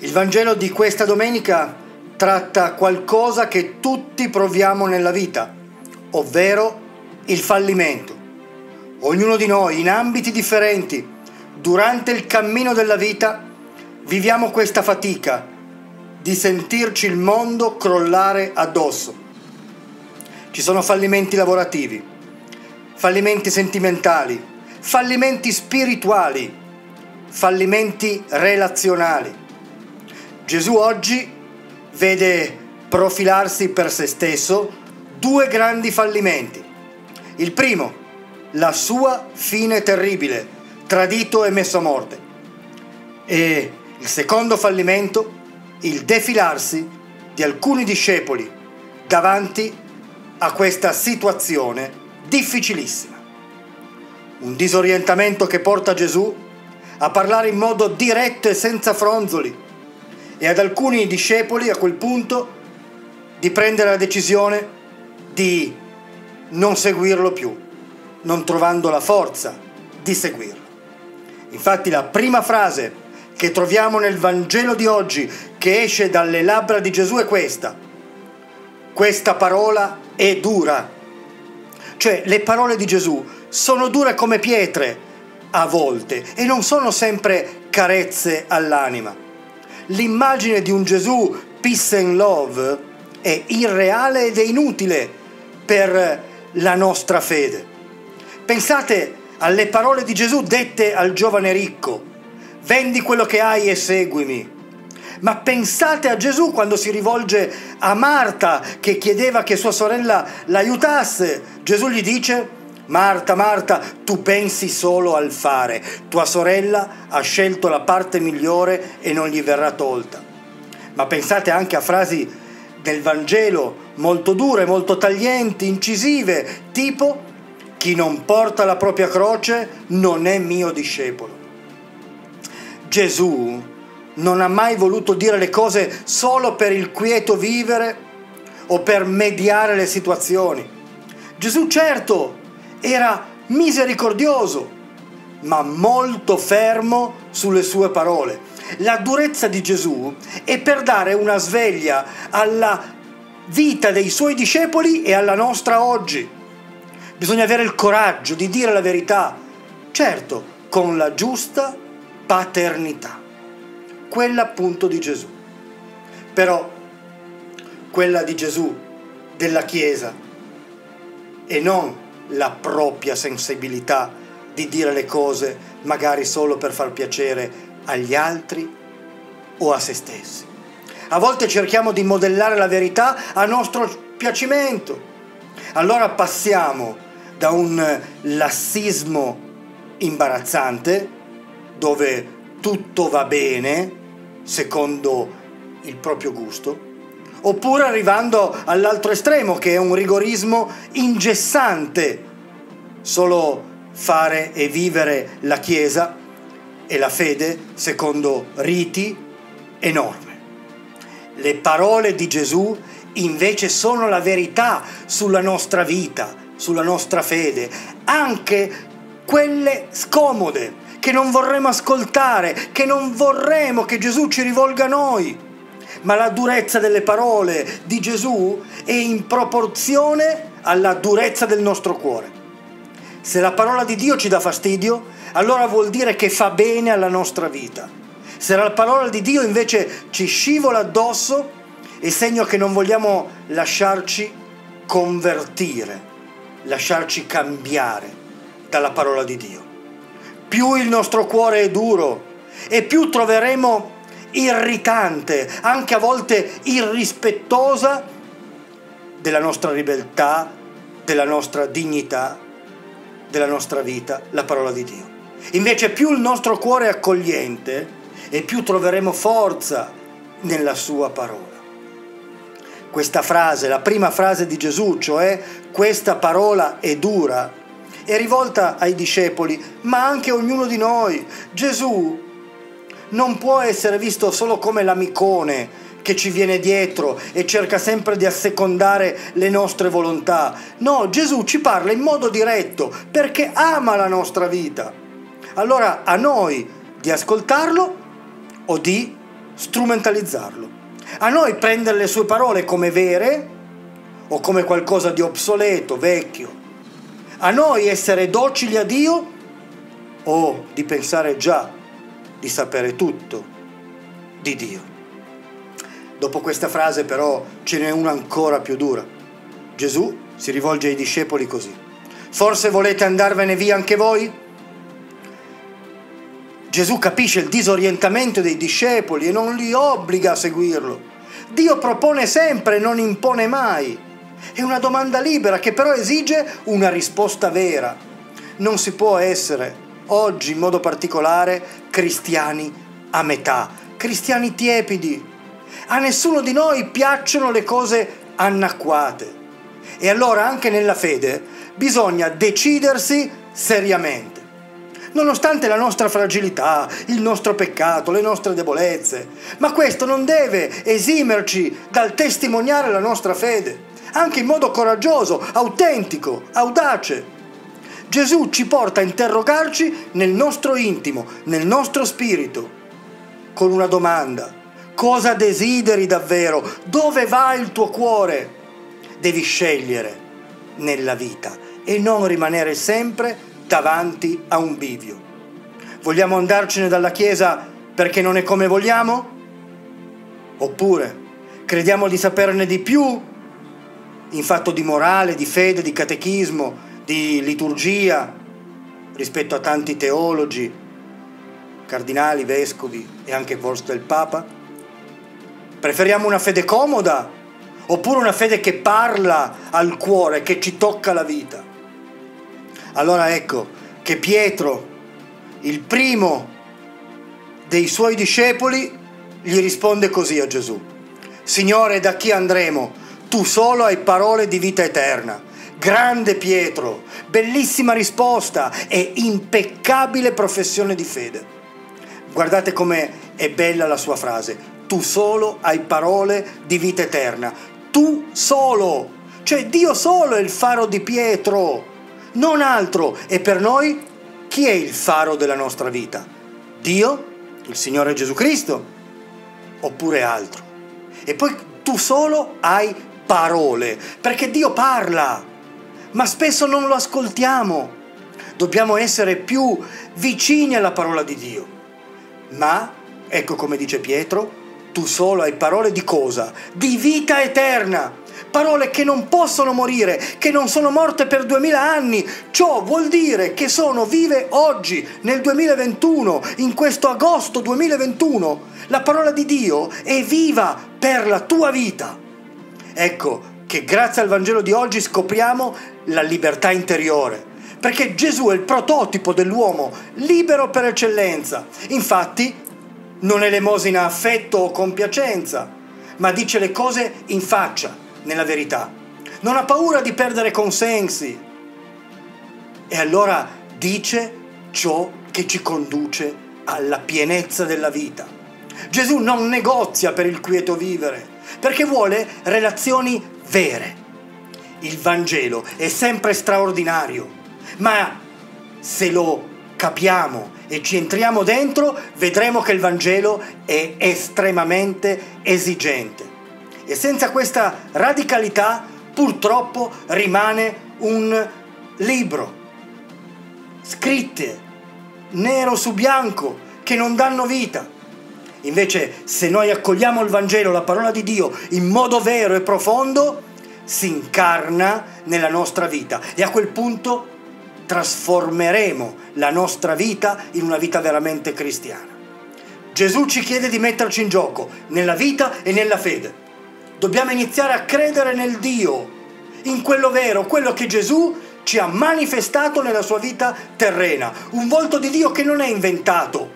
Il Vangelo di questa domenica tratta qualcosa che tutti proviamo nella vita, ovvero il fallimento. Ognuno di noi, in ambiti differenti, durante il cammino della vita, viviamo questa fatica di sentirci il mondo crollare addosso. Ci sono fallimenti lavorativi, fallimenti sentimentali, fallimenti spirituali, fallimenti relazionali Gesù oggi vede profilarsi per se stesso due grandi fallimenti. Il primo, la sua fine terribile, tradito e messo a morte. E il secondo fallimento, il defilarsi di alcuni discepoli davanti a questa situazione difficilissima. Un disorientamento che porta Gesù a parlare in modo diretto e senza fronzoli e ad alcuni discepoli a quel punto di prendere la decisione di non seguirlo più, non trovando la forza di seguirlo. Infatti la prima frase che troviamo nel Vangelo di oggi che esce dalle labbra di Gesù è questa. Questa parola è dura. Cioè le parole di Gesù sono dure come pietre a volte e non sono sempre carezze all'anima l'immagine di un Gesù peace and love è irreale ed è inutile per la nostra fede. Pensate alle parole di Gesù dette al giovane ricco, vendi quello che hai e seguimi. Ma pensate a Gesù quando si rivolge a Marta che chiedeva che sua sorella l'aiutasse. Gesù gli dice, Marta, Marta, tu pensi solo al fare. Tua sorella ha scelto la parte migliore e non gli verrà tolta. Ma pensate anche a frasi del Vangelo molto dure, molto taglienti, incisive, tipo chi non porta la propria croce non è mio discepolo. Gesù non ha mai voluto dire le cose solo per il quieto vivere o per mediare le situazioni. Gesù certo era misericordioso, ma molto fermo sulle sue parole. La durezza di Gesù è per dare una sveglia alla vita dei suoi discepoli e alla nostra oggi. Bisogna avere il coraggio di dire la verità, certo, con la giusta paternità, quella appunto di Gesù. Però quella di Gesù, della Chiesa, e non la propria sensibilità di dire le cose magari solo per far piacere agli altri o a se stessi. A volte cerchiamo di modellare la verità a nostro piacimento. Allora passiamo da un lassismo imbarazzante, dove tutto va bene secondo il proprio gusto, oppure arrivando all'altro estremo che è un rigorismo ingessante, solo fare e vivere la Chiesa e la fede secondo riti e norme. Le parole di Gesù invece sono la verità sulla nostra vita, sulla nostra fede, anche quelle scomode che non vorremmo ascoltare, che non vorremmo che Gesù ci rivolga a noi ma la durezza delle parole di Gesù è in proporzione alla durezza del nostro cuore. Se la parola di Dio ci dà fastidio, allora vuol dire che fa bene alla nostra vita. Se la parola di Dio invece ci scivola addosso, è segno che non vogliamo lasciarci convertire, lasciarci cambiare dalla parola di Dio. Più il nostro cuore è duro e più troveremo irritante, anche a volte irrispettosa della nostra libertà, della nostra dignità, della nostra vita, la parola di Dio. Invece più il nostro cuore è accogliente e più troveremo forza nella sua parola. Questa frase, la prima frase di Gesù, cioè questa parola è dura, è rivolta ai discepoli, ma anche a ognuno di noi. Gesù non può essere visto solo come l'amicone che ci viene dietro e cerca sempre di assecondare le nostre volontà. No, Gesù ci parla in modo diretto perché ama la nostra vita. Allora a noi di ascoltarlo o di strumentalizzarlo. A noi prendere le sue parole come vere o come qualcosa di obsoleto, vecchio. A noi essere docili a Dio o di pensare già di sapere tutto di Dio. Dopo questa frase però ce n'è una ancora più dura. Gesù si rivolge ai discepoli così. Forse volete andarvene via anche voi? Gesù capisce il disorientamento dei discepoli e non li obbliga a seguirlo. Dio propone sempre, non impone mai. È una domanda libera che però esige una risposta vera. Non si può essere, oggi in modo particolare, cristiani a metà, cristiani tiepidi. A nessuno di noi piacciono le cose anacquate. E allora anche nella fede bisogna decidersi seriamente nonostante la nostra fragilità, il nostro peccato, le nostre debolezze. Ma questo non deve esimerci dal testimoniare la nostra fede, anche in modo coraggioso, autentico, audace. Gesù ci porta a interrogarci nel nostro intimo, nel nostro spirito, con una domanda. Cosa desideri davvero? Dove va il tuo cuore? Devi scegliere nella vita e non rimanere sempre davanti a un bivio. Vogliamo andarcene dalla Chiesa perché non è come vogliamo? Oppure crediamo di saperne di più in fatto di morale, di fede, di catechismo, di liturgia rispetto a tanti teologi, cardinali, vescovi e anche forse il Papa? Preferiamo una fede comoda oppure una fede che parla al cuore, che ci tocca la vita? Allora ecco che Pietro, il primo dei suoi discepoli, gli risponde così a Gesù. Signore, da chi andremo? Tu solo hai parole di vita eterna. Grande Pietro, bellissima risposta e impeccabile professione di fede. Guardate come è bella la sua frase. Tu solo hai parole di vita eterna. Tu solo. Cioè Dio solo è il faro di Pietro non altro. E per noi chi è il faro della nostra vita? Dio, il Signore Gesù Cristo, oppure altro? E poi tu solo hai parole, perché Dio parla, ma spesso non lo ascoltiamo. Dobbiamo essere più vicini alla parola di Dio. Ma, ecco come dice Pietro, tu solo hai parole di cosa? Di vita eterna parole che non possono morire, che non sono morte per duemila anni. Ciò vuol dire che sono vive oggi, nel 2021, in questo agosto 2021. La parola di Dio è viva per la tua vita. Ecco che grazie al Vangelo di oggi scopriamo la libertà interiore. Perché Gesù è il prototipo dell'uomo libero per eccellenza. Infatti, non elemosina affetto o compiacenza, ma dice le cose in faccia nella verità, non ha paura di perdere consensi e allora dice ciò che ci conduce alla pienezza della vita. Gesù non negozia per il quieto vivere, perché vuole relazioni vere. Il Vangelo è sempre straordinario, ma se lo capiamo e ci entriamo dentro, vedremo che il Vangelo è estremamente esigente. E senza questa radicalità purtroppo rimane un libro, scritte nero su bianco, che non danno vita. Invece se noi accogliamo il Vangelo, la parola di Dio, in modo vero e profondo, si incarna nella nostra vita e a quel punto trasformeremo la nostra vita in una vita veramente cristiana. Gesù ci chiede di metterci in gioco nella vita e nella fede. Dobbiamo iniziare a credere nel Dio, in quello vero, quello che Gesù ci ha manifestato nella sua vita terrena. Un volto di Dio che non è inventato,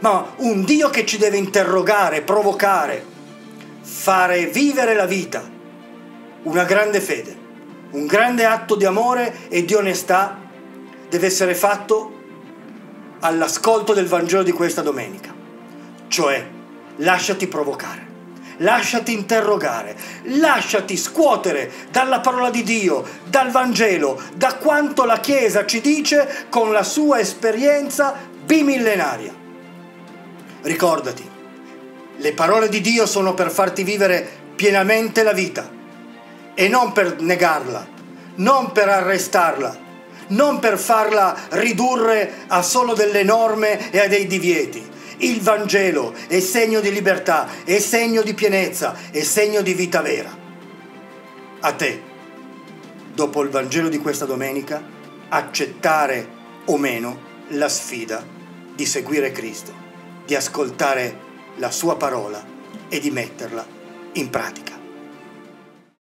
ma un Dio che ci deve interrogare, provocare, fare vivere la vita. Una grande fede, un grande atto di amore e di onestà deve essere fatto all'ascolto del Vangelo di questa domenica. Cioè, lasciati provocare lasciati interrogare, lasciati scuotere dalla parola di Dio, dal Vangelo, da quanto la Chiesa ci dice con la sua esperienza bimillenaria. Ricordati, Le parole di Dio sono per farti vivere pienamente la vita e non per negarla, non per arrestarla, non per farla ridurre a solo delle norme e a dei divieti. Il Vangelo è segno di libertà, è segno di pienezza, è segno di vita vera. A te, dopo il Vangelo di questa domenica, accettare o meno la sfida di seguire Cristo, di ascoltare la sua parola e di metterla in pratica.